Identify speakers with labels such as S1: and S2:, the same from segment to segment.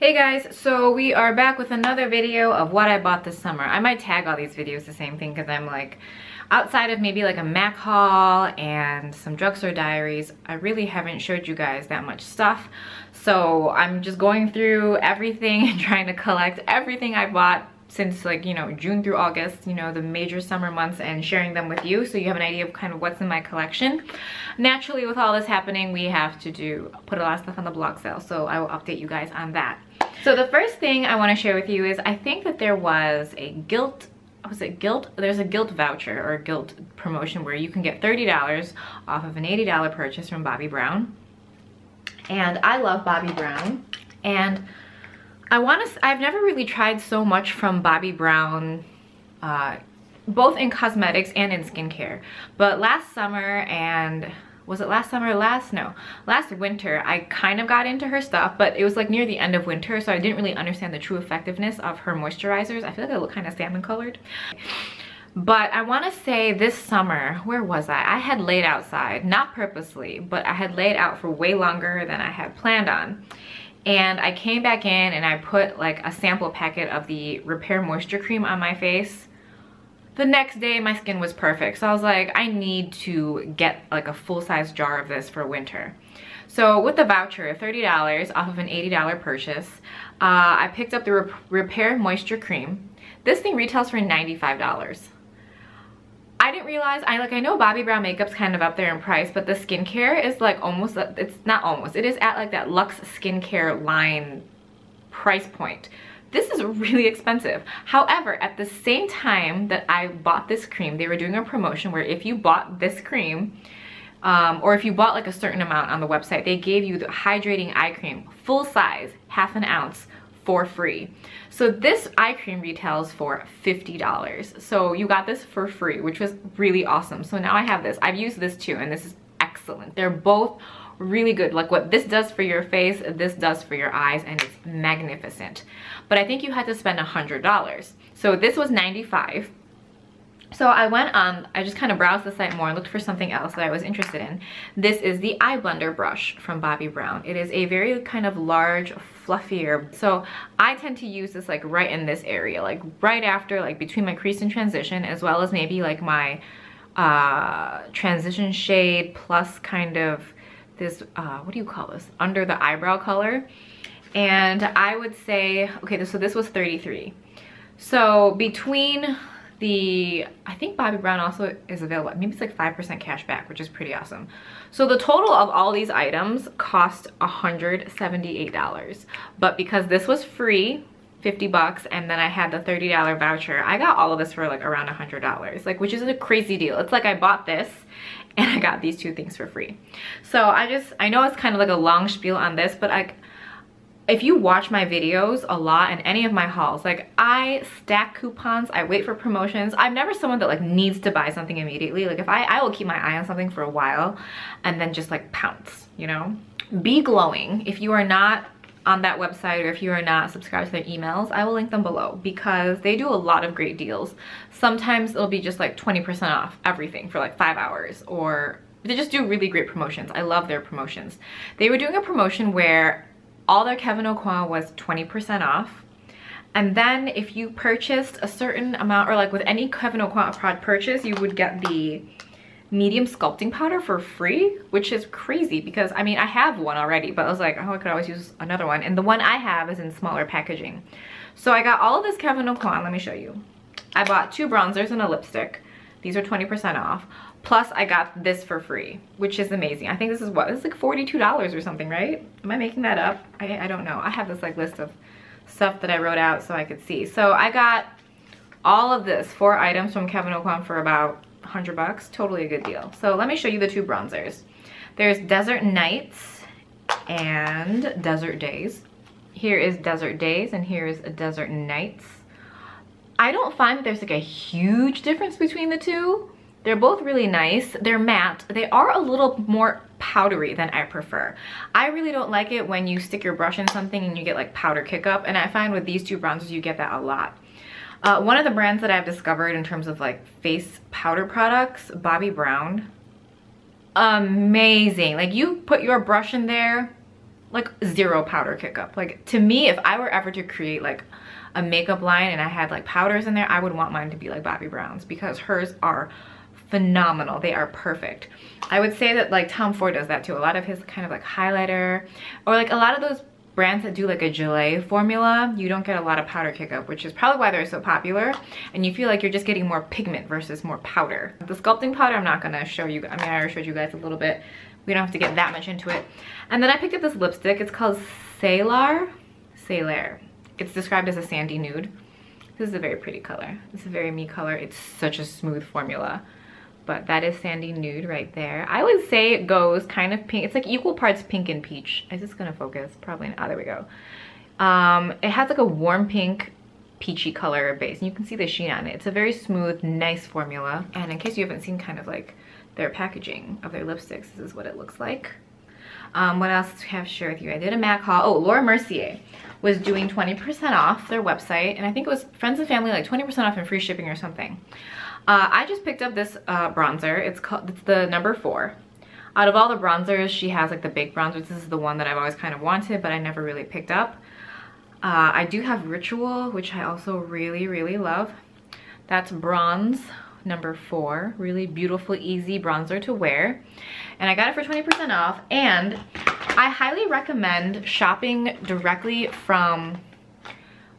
S1: Hey guys, so we are back with another video of what I bought this summer. I might tag all these videos the same thing because I'm like, outside of maybe like a MAC haul and some drugstore diaries, I really haven't showed you guys that much stuff. So I'm just going through everything and trying to collect everything I bought since like, you know, June through August, you know, the major summer months and sharing them with you so you have an idea of kind of what's in my collection. Naturally, with all this happening, we have to do, put a lot of stuff on the blog sale. So I will update you guys on that. So the first thing I want to share with you is I think that there was a Gilt was it Gilt There's a Gilt voucher or a Gilt promotion where you can get $30 off of an $80 purchase from Bobbi Brown. And I love Bobbi Brown. And I want to, I've never really tried so much from Bobbi Brown, uh, both in cosmetics and in skincare. But last summer and was it last summer or last? No. Last winter i kind of got into her stuff but it was like near the end of winter so i didn't really understand the true effectiveness of her moisturizers. I feel like i look kind of salmon colored. But i want to say this summer where was i? I had laid outside not purposely but i had laid out for way longer than i had planned on. And i came back in and i put like a sample packet of the repair moisture cream on my face the next day my skin was perfect. So I was like, I need to get like a full-size jar of this for winter. So with the voucher, $30 off of an $80 purchase, uh, I picked up the Rep Repair Moisture Cream. This thing retails for $95. I didn't realize, I like I know Bobbi Brown makeup's kind of up there in price, but the skincare is like almost, it's not almost, it is at like that Luxe skincare line price point this is really expensive. However, at the same time that I bought this cream, they were doing a promotion where if you bought this cream, um, or if you bought like a certain amount on the website, they gave you the hydrating eye cream, full size, half an ounce, for free. So this eye cream retails for $50. So you got this for free, which was really awesome. So now I have this. I've used this too, and this is excellent. They're both really good. Like what this does for your face, this does for your eyes, and it's magnificent. But I think you had to spend a $100. So this was 95 so I went on, I just kind of browsed the site more and looked for something else that I was interested in. This is the eye blender brush from Bobbi Brown. It is a very kind of large, fluffier. So I tend to use this like right in this area, like right after, like between my crease and transition, as well as maybe like my uh, transition shade plus kind of this, uh, what do you call this? Under the eyebrow color. And I would say, okay, so this was 33. So between the, I think Bobbi Brown also is available. Maybe it's like 5% cash back, which is pretty awesome. So the total of all these items cost $178. But because this was free, 50 bucks and then I had the $30 voucher. I got all of this for like around $100, like which is a crazy deal. It's like I bought this and I got these two things for free. So I just, I know it's kind of like a long spiel on this, but I, if you watch my videos a lot and any of my hauls, like I stack coupons, I wait for promotions. I'm never someone that like needs to buy something immediately. Like if I, I will keep my eye on something for a while and then just like pounce, you know? Be glowing. If you are not on that website or if you are not subscribed to their emails, I will link them below because they do a lot of great deals. Sometimes it'll be just like 20% off everything for like five hours or they just do really great promotions. I love their promotions. They were doing a promotion where all their Kevyn Aucoin was 20% off. And then if you purchased a certain amount or like with any Kevyn Aucoin prod purchase, you would get the medium sculpting powder for free, which is crazy because I mean, I have one already, but I was like, oh, I could always use another one. And the one I have is in smaller packaging. So I got all of this Kevyn Aucoin, let me show you. I bought two bronzers and a lipstick. These are 20% off. Plus I got this for free, which is amazing. I think this is what, this is like $42 or something, right? Am I making that up? I, I don't know. I have this like list of stuff that I wrote out so I could see. So I got all of this, four items from Kevyn Aucoin for about 100 bucks. Totally a good deal. So let me show you the two bronzers. There's Desert Nights and Desert Days. Here is Desert Days and here is Desert Nights. I don't find that there's like a huge difference between the two. They're both really nice. They're matte. They are a little more powdery than I prefer. I really don't like it when you stick your brush in something and you get like powder kick up. And I find with these two bronzers, you get that a lot. Uh, one of the brands that I've discovered in terms of like face powder products, Bobbi Brown, amazing. Like you put your brush in there, like zero powder kick-up. Like to me, if I were ever to create like a makeup line and I had like powders in there, I would want mine to be like Bobbi Brown's because hers are phenomenal. They are perfect. I would say that like Tom Ford does that too. A lot of his kind of like highlighter or like a lot of those brands that do like a Gillette formula, you don't get a lot of powder kick-up, which is probably why they're so popular. And you feel like you're just getting more pigment versus more powder. The sculpting powder, I'm not gonna show you. I mean, I already showed you guys a little bit. We don't have to get that much into it. And then I picked up this lipstick. It's called Saylair. Saylair. It's described as a sandy nude. This is a very pretty color. It's a very me color. It's such a smooth formula but that is Sandy Nude right there. I would say it goes kind of pink. It's like equal parts pink and peach. Is this gonna focus? Probably not. Oh, there we go. Um, it has like a warm pink peachy color base. And you can see the sheen on it. It's a very smooth, nice formula. And in case you haven't seen kind of like their packaging of their lipsticks, this is what it looks like. Um, what else do I have to share with you? I did a MAC haul. Oh, Laura Mercier was doing 20% off their website. And I think it was friends and family, like 20% off and free shipping or something. Uh, I just picked up this uh, bronzer. It's called, it's the number four. Out of all the bronzers, she has like the big bronzers. This is the one that I've always kind of wanted, but I never really picked up. Uh, I do have Ritual, which I also really, really love. That's bronze number four. Really beautiful, easy bronzer to wear. And I got it for 20% off. And I highly recommend shopping directly from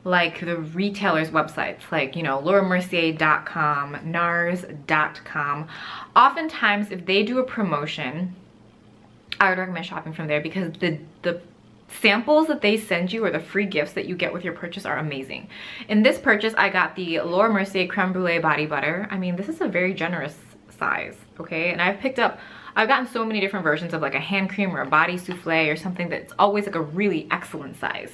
S1: like the retailers websites like you know lauramercier.com nars.com oftentimes if they do a promotion i would recommend shopping from there because the the samples that they send you or the free gifts that you get with your purchase are amazing. In this purchase i got the laura mercier creme brulee body butter. I mean this is a very generous size okay? And i've picked up I've gotten so many different versions of like a hand cream or a body souffle or something that's always like a really excellent size.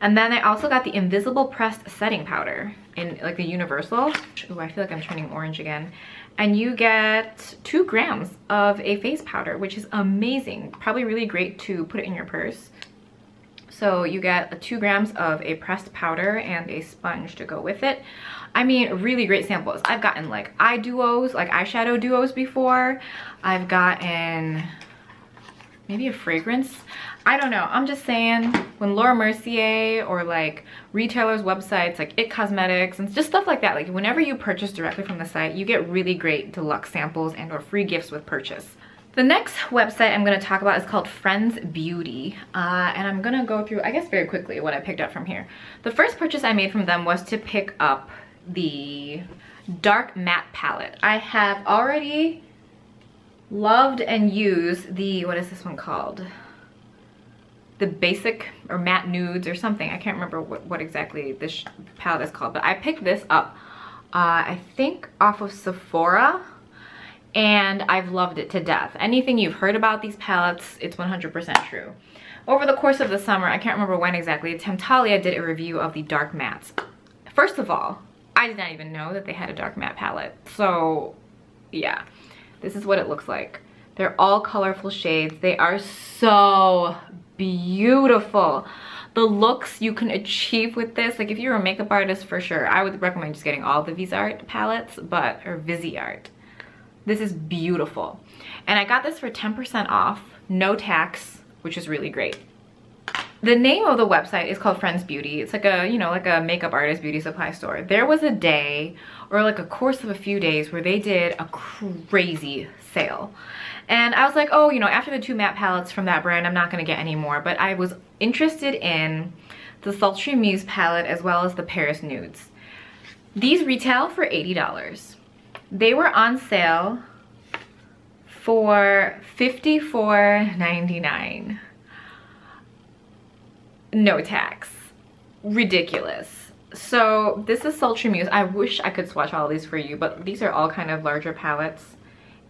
S1: And then I also got the Invisible Pressed Setting Powder in like the Universal. Oh, I feel like I'm turning orange again. And you get two grams of a face powder, which is amazing. Probably really great to put it in your purse. So you get two grams of a pressed powder and a sponge to go with it. I mean, really great samples. I've gotten like eye duos, like eyeshadow duos before. I've gotten maybe a fragrance. I don't know. I'm just saying when Laura Mercier or like retailers websites like It Cosmetics and just stuff like that, like whenever you purchase directly from the site, you get really great deluxe samples and or free gifts with purchase. The next website I'm going to talk about is called Frends Beauty. Uh, and I'm going to go through, I guess very quickly, what I picked up from here. The first purchase I made from them was to pick up the Dark Matte Palette. I have already loved and used the, what is this one called? The basic or matte nudes or something. I can't remember what, what exactly this palette is called, but I picked this up, uh, I think off of Sephora and I've loved it to death. Anything you've heard about these palettes, it's 100% true. Over the course of the summer, I can't remember when exactly, Temptalia did a review of the dark mattes. First of all, I did not even know that they had a dark matte palette. So yeah, this is what it looks like. They're all colorful shades. They are so beautiful. The looks you can achieve with this, like if you're a makeup artist for sure, I would recommend just getting all the Viseart palettes, but, or Viseart. This is beautiful. And I got this for 10% off, no tax, which is really great. The name of the website is called Frends Beauty. It's like a, you know, like a makeup artist beauty supply store. There was a day or like a course of a few days where they did a crazy sale. And I was like, oh, you know, after the two matte palettes from that brand, I'm not gonna get any more. But I was interested in the Sultry Muse palette as well as the Paris Nudes. These retail for $80. They were on sale for $54.99 no tax. Ridiculous. So this is Sultry Muse. I wish I could swatch all these for you, but these are all kind of larger palettes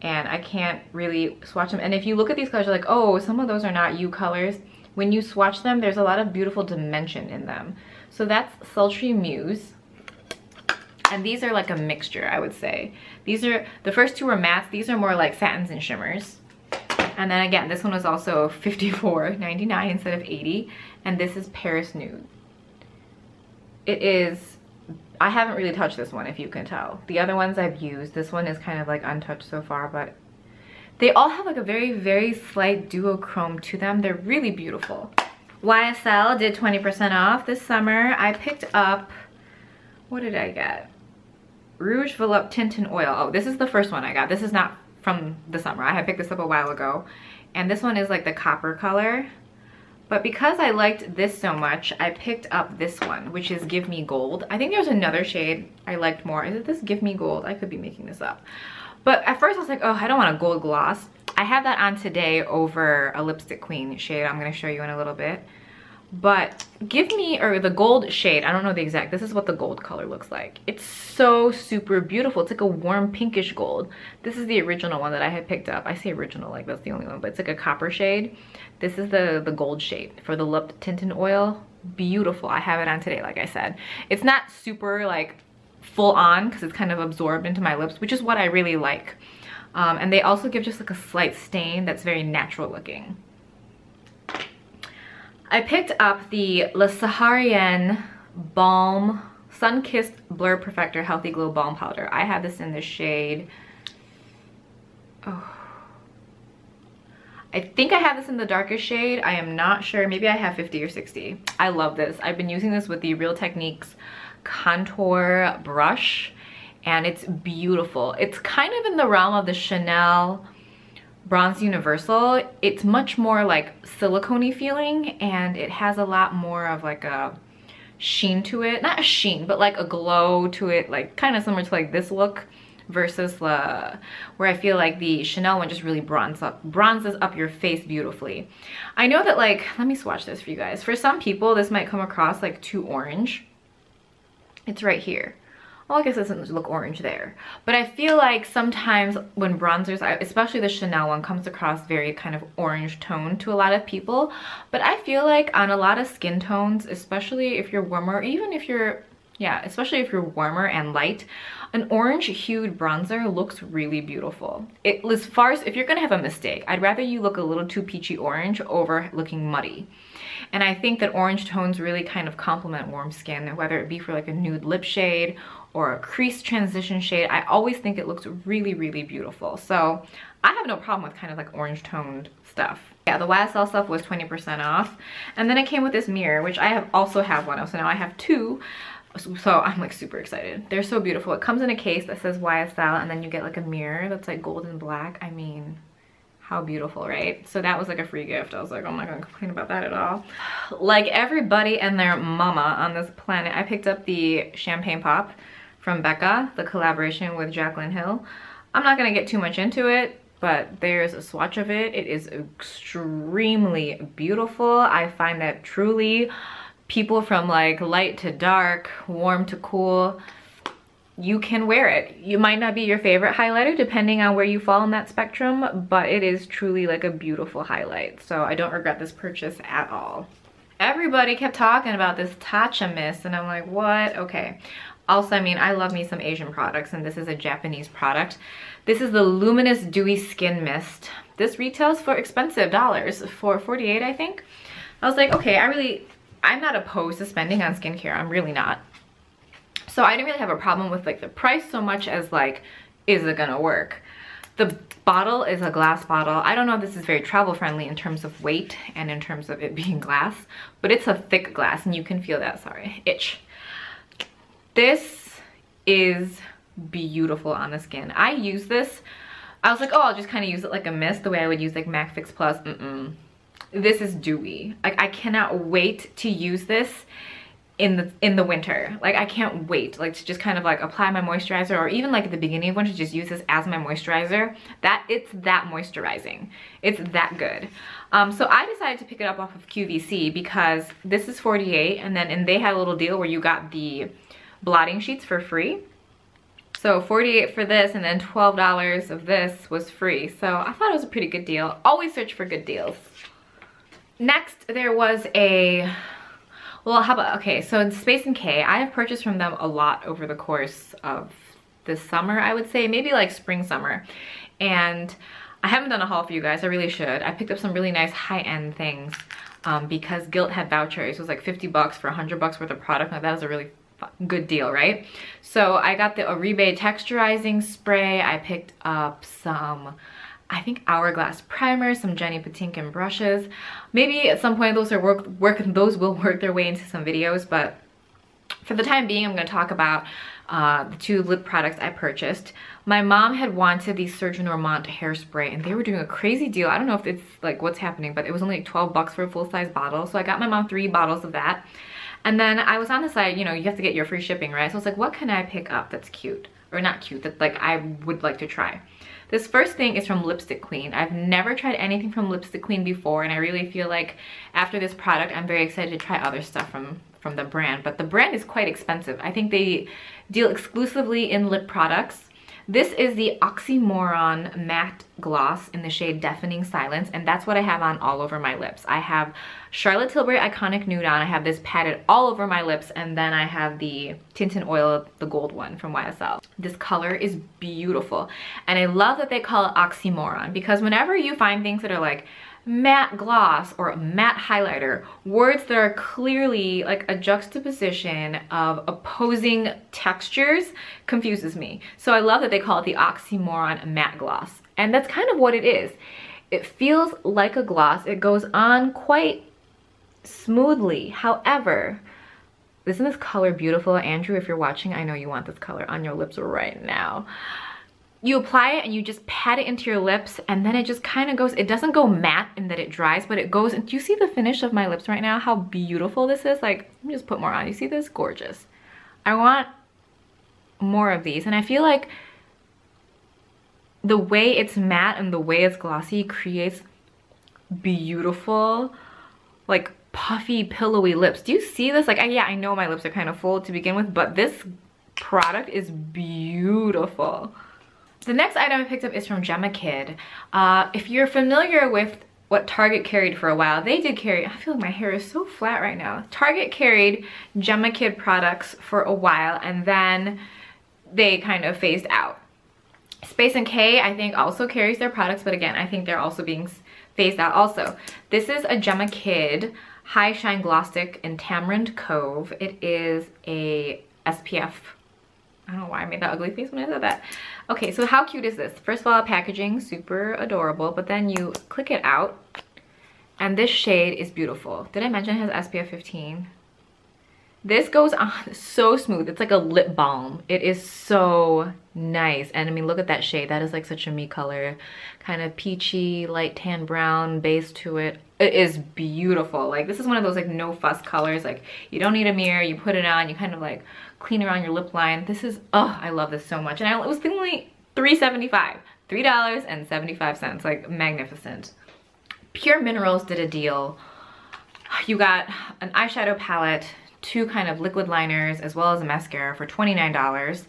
S1: and I can't really swatch them. And if you look at these colors, you're like, oh, some of those are not you colors. When you swatch them, there's a lot of beautiful dimension in them. So that's Sultry Muse. And these are like a mixture, I would say. These are, the first two are mattes. These are more like satins and shimmers. And then again, this one was also $54.99 instead of 80 And this is Paris Nude. It is, I haven't really touched this one if you can tell. The other ones I've used, this one is kind of like untouched so far, but They all have like a very, very slight duochrome to them. They're really beautiful. YSL did 20% off this summer. I picked up, what did I get? Rouge Volupte Tint and Oil. Oh, this is the first one I got. This is not from the summer. I had picked this up a while ago. And this one is like the copper color. But because I liked this so much, I picked up this one, which is Give Me Gold. I think there's another shade I liked more. Is it this Give Me Gold? I could be making this up. But at first I was like, oh, I don't want a gold gloss. I have that on today over a Lipstick Queen shade I'm going to show you in a little bit. But give me, or the gold shade, I don't know the exact, this is what the gold color looks like. It's so super beautiful. It's like a warm pinkish gold. This is the original one that I had picked up. I say original, like that's the only one, but it's like a copper shade. This is the, the gold shade for the lip tint and oil. Beautiful. I have it on today, like I said. It's not super like full on because it's kind of absorbed into my lips, which is what I really like. Um, and they also give just like a slight stain that's very natural looking. I picked up the La Saharienne Balm Sun-Kissed Blur Perfector Healthy Glow Balm Powder. I have this in the shade, oh, I think I have this in the darkest shade. I am not sure. Maybe I have 50 or 60. I love this. I've been using this with the Real Techniques contour brush and it's beautiful. It's kind of in the realm of the Chanel Bronze Universal. It's much more like silicone feeling and it has a lot more of like a sheen to it. Not a sheen, but like a glow to it, like kind of similar to like this look versus the where I feel like the Chanel one just really bronzes up bronzes up your face beautifully. I know that like let me swatch this for you guys. For some people this might come across like too orange. It's right here. Well, I guess it doesn't look orange there. But I feel like sometimes when bronzers, especially the Chanel one, comes across very kind of orange tone to a lot of people. But I feel like on a lot of skin tones, especially if you're warmer, even if you're, yeah, especially if you're warmer and light, an orange hued bronzer looks really beautiful. It, as far as, if you're gonna have a mistake, I'd rather you look a little too peachy orange over looking muddy. And I think that orange tones really kind of complement warm skin, whether it be for like a nude lip shade or a crease transition shade. I always think it looks really, really beautiful. So I have no problem with kind of like orange toned stuff. Yeah, the YSL stuff was 20% off. And then it came with this mirror, which I have also have one of. So now I have two. So I'm like super excited. They're so beautiful. It comes in a case that says YSL and then you get like a mirror that's like gold and black. I mean, how beautiful, right? So that was like a free gift. I was like, I'm not gonna complain about that at all. Like everybody and their mama on this planet, I picked up the Champagne Pop from Becca, the collaboration with Jaclyn Hill. I'm not gonna get too much into it, but there's a swatch of it. It is extremely beautiful. I find that truly people from like light to dark, warm to cool, you can wear it. You might not be your favorite highlighter depending on where you fall in that spectrum, but it is truly like a beautiful highlight. So I don't regret this purchase at all. Everybody kept talking about this Tatcha mist and I'm like, what? Okay. Also, I mean, I love me some Asian products and this is a Japanese product. This is the Luminous Dewy Skin Mist. This retails for expensive dollars, for 48 I think. I was like, okay, I really, I'm not opposed to spending on skincare. I'm really not. So I didn't really have a problem with like the price so much as like, is it gonna work? The bottle is a glass bottle. I don't know if this is very travel friendly in terms of weight and in terms of it being glass, but it's a thick glass and you can feel that, sorry, itch. This is beautiful on the skin. I use this, I was like, oh, I'll just kind of use it like a mist the way I would use like MAC Fix Plus. Mm -mm. This is dewy. Like I cannot wait to use this in the in the winter like i can't wait like to just kind of like apply my moisturizer or even like at the beginning of winter just use this as my moisturizer that it's that moisturizing it's that good um, so i decided to pick it up off of qvc because this is 48 and then and they had a little deal where you got the blotting sheets for free so 48 for this and then $12 of this was free. So I thought it was a pretty good deal. Always search for good deals. Next, there was a well, how about, okay, so in Space NK, I have purchased from them a lot over the course of this summer, I would say, maybe like spring, summer. And I haven't done a haul for you guys, I really should. I picked up some really nice high-end things um, because Gilt had vouchers. It was like 50 bucks for 100 bucks worth of product. Now that was a really good deal, right? So I got the Oribe texturizing spray. I picked up some I think Hourglass primer, some Jenny Patinkin brushes. Maybe at some point those are work, work those will work their way into some videos, but for the time being, I'm gonna talk about uh, the two lip products I purchased. My mom had wanted the Sergio Normant hairspray and they were doing a crazy deal. I don't know if it's like what's happening, but it was only like 12 bucks for a full-size bottle. So I got my mom three bottles of that. And then I was on the site, you know, you have to get your free shipping, right? So I was like, what can I pick up that's cute? Or not cute, that like I would like to try. This first thing is from Lipstick Queen. I've never tried anything from Lipstick Queen before and I really feel like after this product, I'm very excited to try other stuff from, from the brand. But the brand is quite expensive. I think they deal exclusively in lip products this is the Oxymoron Matte Gloss in the shade Deafening Silence, and that's what I have on all over my lips. I have Charlotte Tilbury Iconic Nude on. I have this padded all over my lips, and then I have the Tint and Oil, the gold one from YSL. This color is beautiful, and I love that they call it Oxymoron, because whenever you find things that are like, matte gloss or matte highlighter, words that are clearly like a juxtaposition of opposing textures confuses me. So I love that they call it the oxymoron matte gloss. And that's kind of what it is. It feels like a gloss. It goes on quite smoothly. However, isn't this color beautiful? Andrew, if you're watching, I know you want this color on your lips right now you apply it and you just pat it into your lips and then it just kind of goes, it doesn't go matte in that it dries, but it goes, do you see the finish of my lips right now? How beautiful this is? Like, let me just put more on. You see this? Gorgeous. I want more of these. And I feel like the way it's matte and the way it's glossy creates beautiful, like puffy, pillowy lips. Do you see this? Like, I, yeah, I know my lips are kind of full to begin with, but this product is beautiful. The next item I picked up is from Jemma Kidd. Uh, if you're familiar with what Target carried for a while, they did carry, I feel like my hair is so flat right now. Target carried Jemma Kidd products for a while and then they kind of phased out. Space NK I think also carries their products, but again, I think they're also being phased out also. This is a Jemma Kidd High Shine Gloss Stick in Tamarind Cove. It is a SPF I don't know why I made that ugly face when I said that. Okay, so how cute is this? First of all, packaging, super adorable, but then you click it out and this shade is beautiful. Did I mention it has SPF 15? This goes on so smooth. It's like a lip balm. It is so nice. And I mean, look at that shade. That is like such a me color. Kind of peachy, light tan brown base to it. It is beautiful. Like this is one of those like no fuss colors. Like you don't need a mirror. You put it on. You kind of like clean around your lip line. This is, oh, I love this so much. And I, it was only $3.75. $3.75, like magnificent. Pure Minerals did a deal. You got an eyeshadow palette, two kind of liquid liners, as well as a mascara for $29.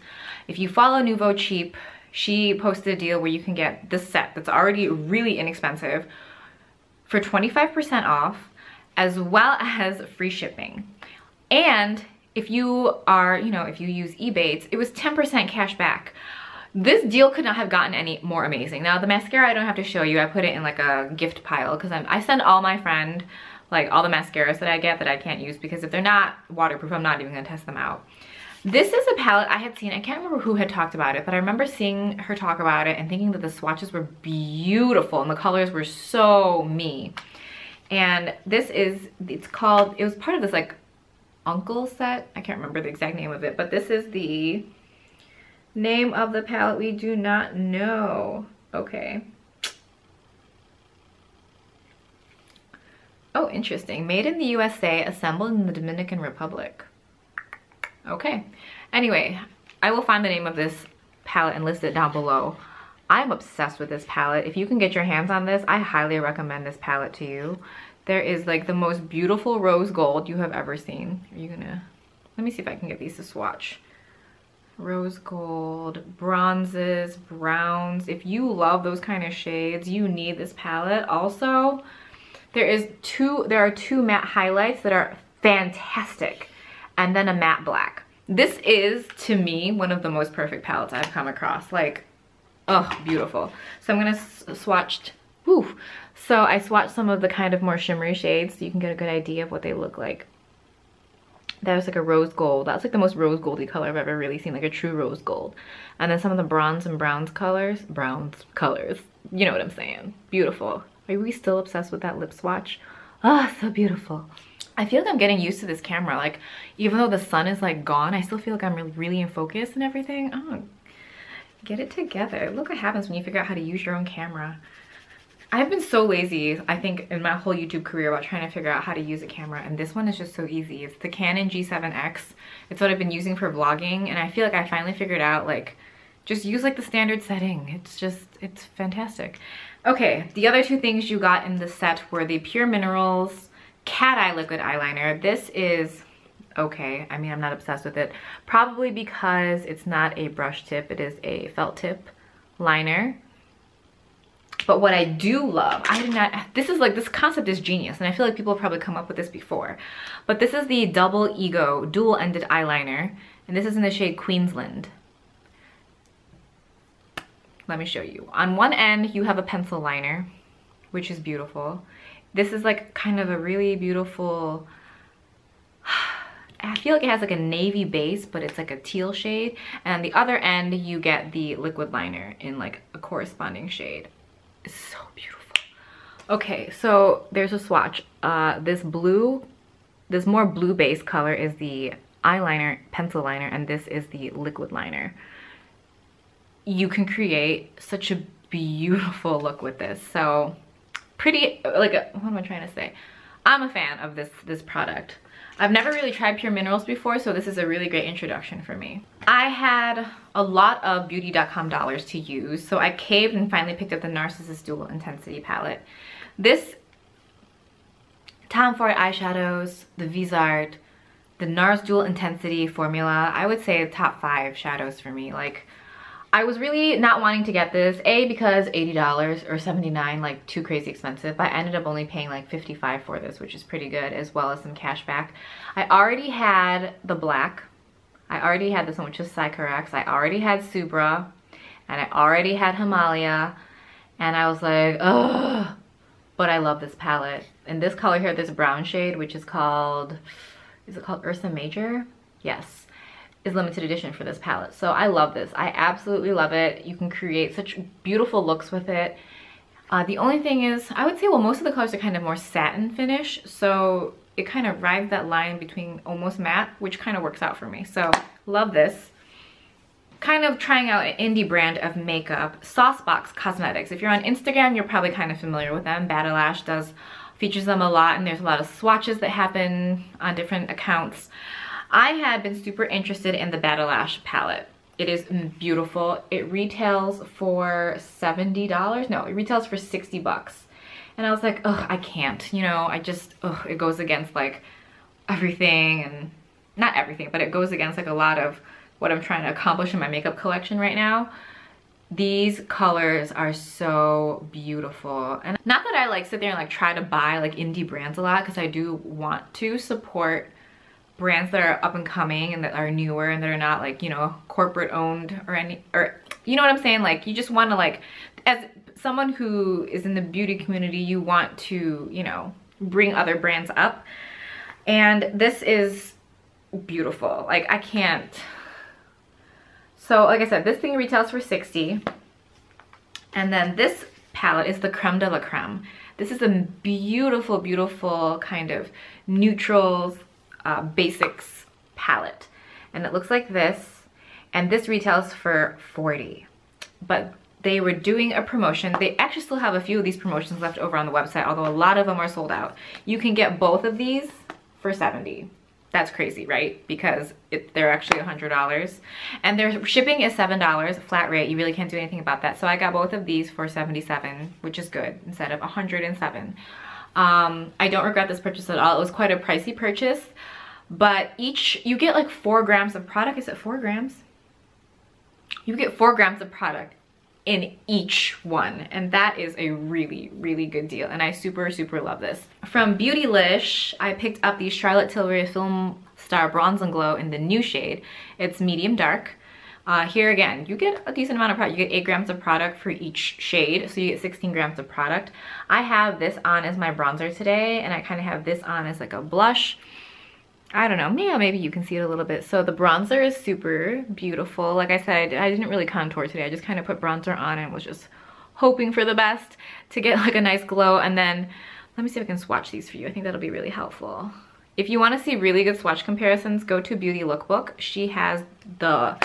S1: If you follow Nouveau Cheap, she posted a deal where you can get this set that's already really inexpensive for 25% off, as well as free shipping. And if you are, you know, if you use Ebates, it was 10% cash back. This deal could not have gotten any more amazing. Now the mascara I don't have to show you. I put it in like a gift pile because I send all my friend like all the mascaras that I get that I can't use because if they're not waterproof, I'm not even gonna test them out. This is a palette I had seen, I can't remember who had talked about it, but I remember seeing her talk about it and thinking that the swatches were beautiful and the colors were so me. And this is, it's called, it was part of this like uncle set. I can't remember the exact name of it, but this is the name of the palette we do not know. Okay. Oh, interesting. Made in the USA, assembled in the Dominican Republic. Okay. Anyway, I will find the name of this palette and list it down below. I'm obsessed with this palette. If you can get your hands on this, I highly recommend this palette to you. There is like the most beautiful rose gold you have ever seen. Are you gonna, let me see if I can get these to swatch. Rose gold, bronzes, browns. If you love those kind of shades, you need this palette. Also, there is two, there are two matte highlights that are fantastic. And then a matte black. This is, to me, one of the most perfect palettes I've come across. Like, oh, beautiful. So I'm gonna swatch, whew, so I swatched some of the kind of more shimmery shades so you can get a good idea of what they look like. That was like a rose gold. That's like the most rose goldy color I've ever really seen, like a true rose gold. And then some of the bronze and browns colors, browns colors. you know what I'm saying. Beautiful. Are we still obsessed with that lip swatch? Ah, oh, so beautiful. I feel like I'm getting used to this camera. Like, even though the sun is like gone, I still feel like I'm really, really in focus and everything. Oh, get it together. Look what happens when you figure out how to use your own camera. I've been so lazy, I think, in my whole YouTube career about trying to figure out how to use a camera, and this one is just so easy. It's the Canon G7X. It's what I've been using for vlogging, and I feel like I finally figured out, like, just use, like, the standard setting. It's just, it's fantastic. Okay, the other two things you got in the set were the Pure Minerals Cat Eye Liquid Eyeliner. This is okay. I mean, I'm not obsessed with it. Probably because it's not a brush tip. It is a felt tip liner. But what I do love, I did not, this is like, this concept is genius. And I feel like people have probably come up with this before. But this is the Double Ego dual-ended eyeliner. And this is in the shade Queensland. Let me show you. On one end, you have a pencil liner, which is beautiful. This is like kind of a really beautiful, I feel like it has like a navy base, but it's like a teal shade. And the other end, you get the liquid liner in like a corresponding shade. It's so beautiful. Okay, so there's a swatch. Uh, this blue, this more blue base color is the eyeliner, pencil liner, and this is the liquid liner. You can create such a beautiful look with this. So pretty, like, a, what am I trying to say? I'm a fan of this, this product. I've never really tried Pure Minerals before, so this is a really great introduction for me. I had a lot of beauty.com dollars to use, so I caved and finally picked up the Narcissist Dual Intensity palette. This Tom Ford eyeshadows, the Viseart, the NARS Dual Intensity formula, I would say the top five shadows for me. Like, I was really not wanting to get this, A, because $80 or 79, like too crazy expensive. But I ended up only paying like 55 for this, which is pretty good, as well as some cash back. I already had the black. I already had this one, which is Sycorax. I already had Subra, and I already had Himalaya. And I was like, ugh. But I love this palette. In this color here, this brown shade, which is called, is it called Ursa Major? Yes is limited edition for this palette. So I love this. I absolutely love it. You can create such beautiful looks with it. Uh, the only thing is, I would say, well, most of the colors are kind of more satin finish. So it kind of rides that line between almost matte, which kind of works out for me. So love this. Kind of trying out an indie brand of makeup, Saucebox Cosmetics. If you're on Instagram, you're probably kind of familiar with them. Battle does features them a lot and there's a lot of swatches that happen on different accounts. I had been super interested in the Battle Lash palette. It is beautiful. It retails for $70. No, it retails for 60 bucks. And I was like, oh, I can't, you know, I just, oh, it goes against like everything and not everything, but it goes against like a lot of what I'm trying to accomplish in my makeup collection right now. These colors are so beautiful. And not that I like sit there and like try to buy like indie brands a lot because I do want to support brands that are up and coming and that are newer and that are not like, you know, corporate owned or any, or you know what I'm saying? Like you just want to like, as someone who is in the beauty community, you want to, you know, bring other brands up. And this is beautiful. Like I can't. So like I said, this thing retails for 60. And then this palette is the Creme de la Creme. This is a beautiful, beautiful kind of neutrals, uh, basics palette. And it looks like this and this retails for 40 but they were doing a promotion. They actually still have a few of these promotions left over on the website although a lot of them are sold out. You can get both of these for 70 that's crazy right? Because it, they're actually hundred dollars. And their shipping is seven dollars flat rate. You really can't do anything about that. So i got both of these for 77 which is good instead of 107 um, I don't regret this purchase at all. It was quite a pricey purchase, but each, you get like four grams of product. Is it four grams? You get four grams of product in each one and that is a really really good deal and I super super love this. From Beautylish I picked up the Charlotte Tilbury Film Star Bronze and Glow in the new shade. It's medium dark uh, here again, you get a decent amount of product. You get 8 grams of product for each shade, so you get 16 grams of product. I have this on as my bronzer today, and I kind of have this on as like a blush. I don't know, yeah, maybe you can see it a little bit. So the bronzer is super beautiful. Like I said, I didn't really contour today. I just kind of put bronzer on and was just hoping for the best to get like a nice glow. And then let me see if I can swatch these for you. I think that'll be really helpful. If you want to see really good swatch comparisons, go to Beauty Lookbook. She has the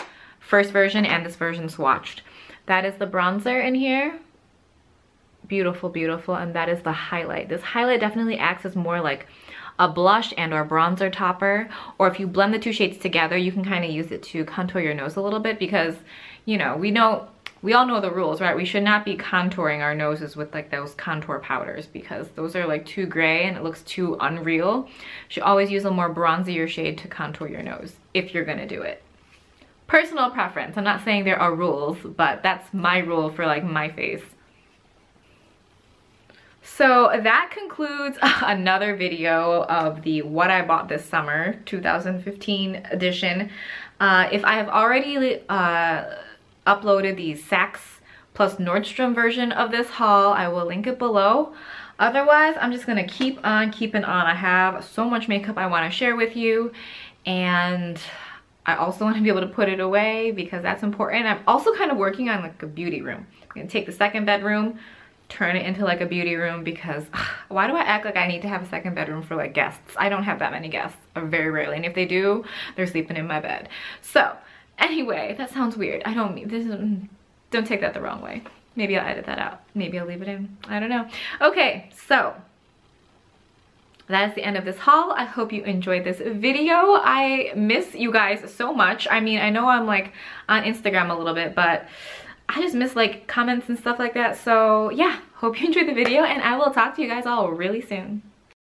S1: first version and this version swatched. That is the bronzer in here. Beautiful, beautiful. And that is the highlight. This highlight definitely acts as more like a blush and or bronzer topper. Or if you blend the two shades together, you can kind of use it to contour your nose a little bit because, you know, we know we all know the rules, right? We should not be contouring our noses with like those contour powders because those are like too gray and it looks too unreal. You should always use a more bronzier shade to contour your nose if you're gonna do it. Personal preference. I'm not saying there are rules, but that's my rule for like my face. So that concludes another video of the What I Bought This Summer 2015 edition. Uh, if I have already uh, uploaded the Saks plus Nordstrom version of this haul. I will link it below. Otherwise, I'm just gonna keep on keeping on. I have so much makeup I wanna share with you and I also wanna be able to put it away because that's important. I'm also kind of working on like a beauty room. I'm gonna take the second bedroom, turn it into like a beauty room because ugh, why do I act like I need to have a second bedroom for like guests? I don't have that many guests, very rarely. And if they do, they're sleeping in my bed. So Anyway, that sounds weird. I don't mean this. Is, mm, don't take that the wrong way. Maybe I'll edit that out. Maybe I'll leave it in. I don't know. Okay, so that is the end of this haul. I hope you enjoyed this video. I miss you guys so much. I mean, I know I'm like on Instagram a little bit, but I just miss like comments and stuff like that. So yeah, hope you enjoyed the video and I will talk to you guys all really soon.